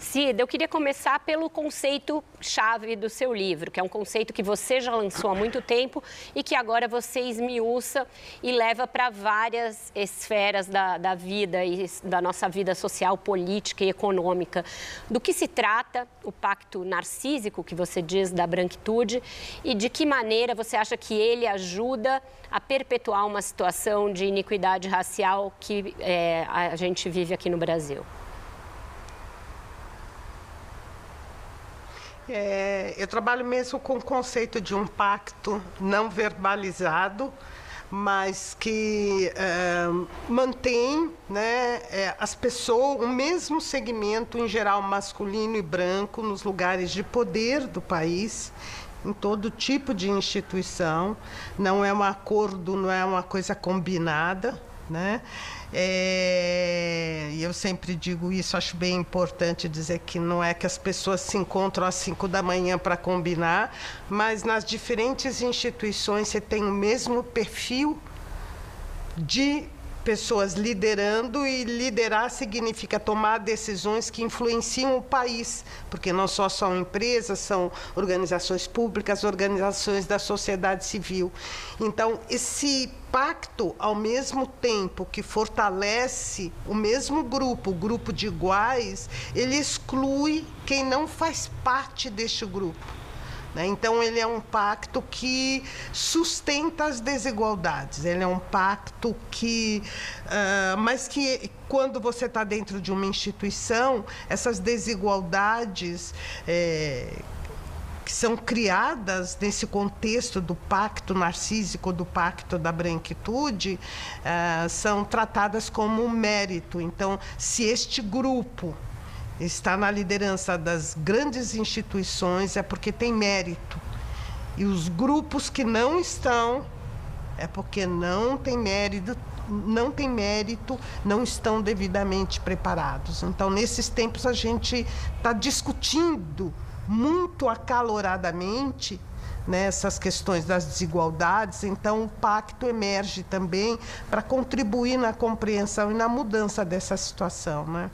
Cida, eu queria começar pelo conceito chave do seu livro, que é um conceito que você já lançou há muito tempo e que agora você esmiuça e leva para várias esferas da, da, vida e da nossa vida social, política e econômica. Do que se trata o pacto narcísico, que você diz da branquitude, e de que maneira você acha que ele ajuda a perpetuar uma situação de iniquidade racial que é, a gente vive aqui no Brasil? É, eu trabalho mesmo com o conceito de um pacto não verbalizado, mas que é, mantém né, é, as pessoas, o mesmo segmento, em geral masculino e branco, nos lugares de poder do país em todo tipo de instituição. Não é um acordo, não é uma coisa combinada. Né? É, e eu sempre digo isso, acho bem importante dizer que não é que as pessoas se encontram às 5 da manhã para combinar, mas nas diferentes instituições você tem o mesmo perfil de pessoas liderando e liderar significa tomar decisões que influenciam o país, porque não só são empresas, são organizações públicas, organizações da sociedade civil. Então, esse pacto, ao mesmo tempo que fortalece o mesmo grupo, o grupo de iguais, ele exclui quem não faz parte deste grupo. Né? Então, ele é um pacto que sustenta as desigualdades, ele é um pacto que. Uh, mas que, quando você está dentro de uma instituição, essas desigualdades. É, que são criadas nesse contexto do pacto narcísico, do pacto da branquitude, uh, são tratadas como mérito. Então, se este grupo está na liderança das grandes instituições é porque tem mérito. E os grupos que não estão é porque não tem mérito, não tem mérito, não estão devidamente preparados. Então, nesses tempos a gente está discutindo muito acaloradamente nessas questões das desigualdades, então o pacto emerge também para contribuir na compreensão e na mudança dessa situação. Né?